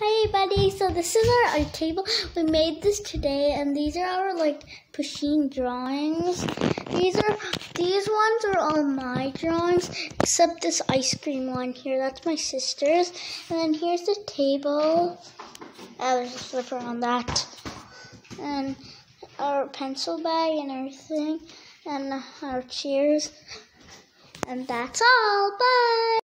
Hey buddy. So this is our art table. We made this today, and these are our like pushing drawings. These are these ones are all my drawings, except this ice cream one here. That's my sister's. And then here's the table. Oh, I was a slipper on that. And our pencil bag and everything, and our chairs. And that's all. Bye.